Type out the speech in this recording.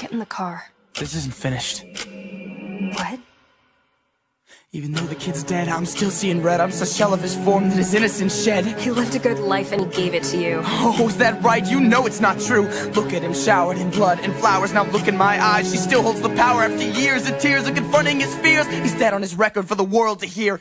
Get in the car. This isn't finished. What? Even though the kid's dead, I'm still seeing red. I'm such shell of his form that his innocence shed. He lived a good life and he gave it to you. Oh, is that right? You know it's not true. Look at him showered in blood and flowers. Now look in my eyes. She still holds the power after years of tears of confronting his fears. He's dead on his record for the world to hear.